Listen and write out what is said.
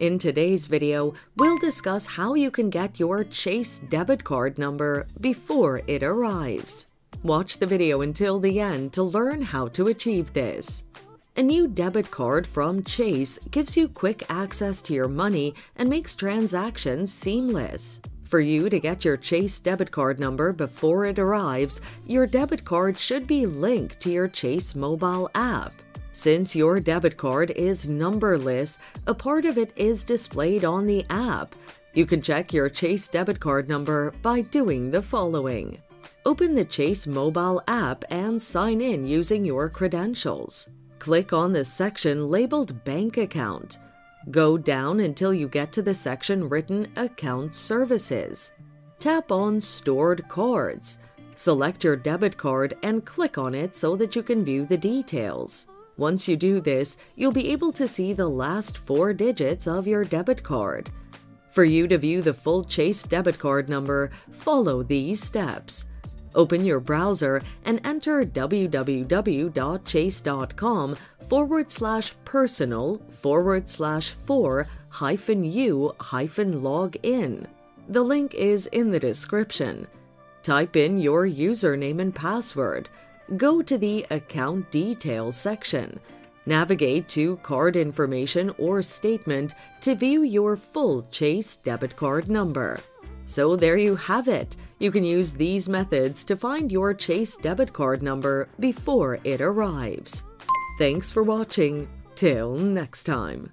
In today's video, we'll discuss how you can get your Chase debit card number before it arrives. Watch the video until the end to learn how to achieve this. A new debit card from Chase gives you quick access to your money and makes transactions seamless. For you to get your Chase debit card number before it arrives, your debit card should be linked to your Chase mobile app. Since your debit card is numberless, a part of it is displayed on the app. You can check your Chase debit card number by doing the following. Open the Chase mobile app and sign in using your credentials. Click on the section labeled Bank Account. Go down until you get to the section written Account Services. Tap on Stored Cards. Select your debit card and click on it so that you can view the details. Once you do this, you'll be able to see the last four digits of your debit card. For you to view the full Chase debit card number, follow these steps. Open your browser and enter www.chase.com forward slash personal forward slash 4 hyphen u hyphen login. The link is in the description. Type in your username and password. Go to the Account Details section. Navigate to Card Information or Statement to view your full Chase debit card number. So there you have it. You can use these methods to find your Chase debit card number before it arrives. Thanks for watching. Till next time.